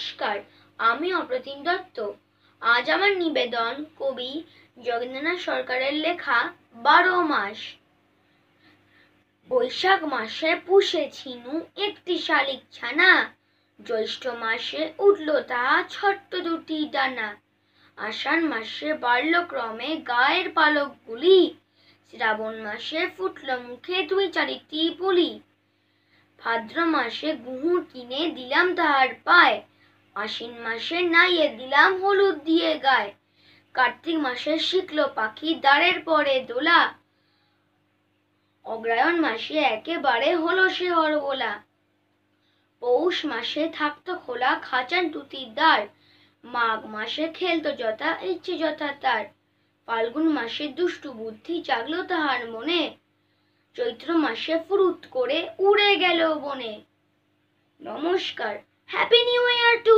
নমস্কার, আমি অপ্রতিম দত্ত। আজ আমার নিবেদন কবি যোগেন্দ্রনাথ সরকারের লেখা বারো মাস। বৈশাখ মাসে পুষে ছিনু একটি শালিক ছানা জ্যৈষ্ঠ মাসে উঠল তাহা ছোট্ট দুটি ডানা। আষাঢ় মাসে বাড়ল ক্রমে গায়ের পালকগুলি। শ্রাবণ মাসে ফুটল মুখে দুই চারিটি পুলি। ভাদ্র মাসে গুহুর কিনে দিলাম তাহার পায়। আশ্বিন মাসে নাইয়ে দিলাম হলুদ দিয়ে গায়। কার্তিক মাসে শিখলো পাখি দাঁড়ের পরে দোলা। অগ্রায়ণ মাসে একেবারে হলো সে হরবোলা পৌষ মাসে থাকতো খোলা খাঁচান টুতির দ্বার। মাঘ মাসে খেলতো যথা ইচ্ছে যথা তার। ফাল্গুন মাসে দুষ্টু বুদ্ধি জাগলো তাহার মনে। চৈত্র মাসে ফুরুত করে উড়ে গেল বনে। নমস্কার, হ্যাপি নিউ ইয়ার টু